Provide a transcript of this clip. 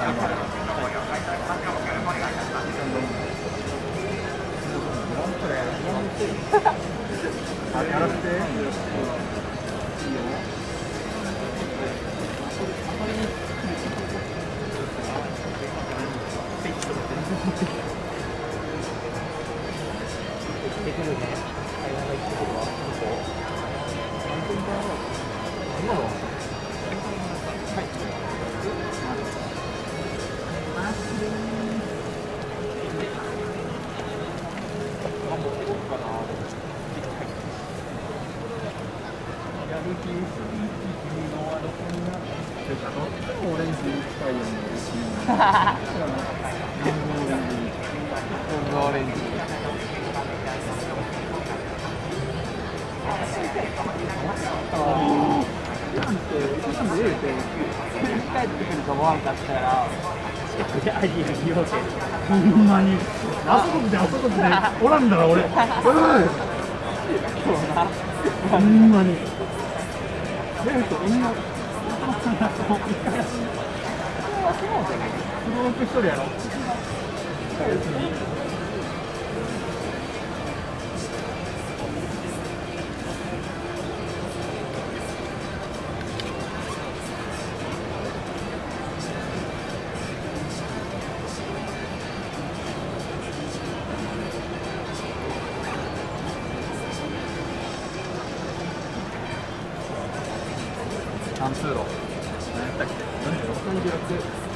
あやらせて。ってくるね。オレンジ太陽の嬉しいな。ロングオレンジ。なんて、なんでええって。帰ってくると思わんかったら、でアジア見ようけ。ほんまに。あそこであそこでおらんだら俺。うん今日な。ほんまに。出る人みんな。クローク一人やろ。何通路何だったっけ？何？36。